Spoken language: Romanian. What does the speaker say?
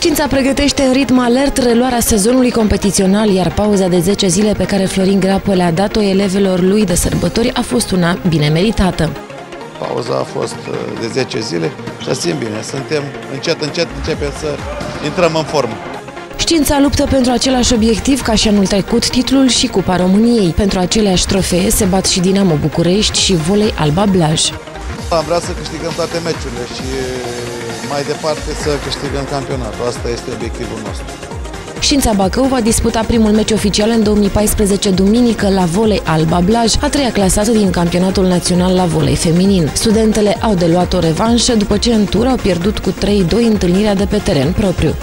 Știința pregătește în ritm alert reluarea sezonului competițional, iar pauza de 10 zile pe care Florin Grapă le-a dat-o elevelor lui de sărbători a fost una bine meritată. Pauza a fost uh, de 10 zile și simt bine. Suntem încet, încet, începem să intrăm în formă. Știința luptă pentru același obiectiv ca și anul trecut, titlul și Cupa României. Pentru aceleași trofee se bat și Dinamo București și Volei Alba Blaj. Am vrea să câștigăm toate meciurile și mai departe să câștigăm campionatul. Asta este obiectivul nostru. Știința Bacău va disputa primul meci oficial în 2014 duminică la volei Alba Blaj, a treia clasată din campionatul național la volei feminin. Studentele au de luat o revanșă după ce în tur au pierdut cu 3-2 întâlnirea de pe teren propriu.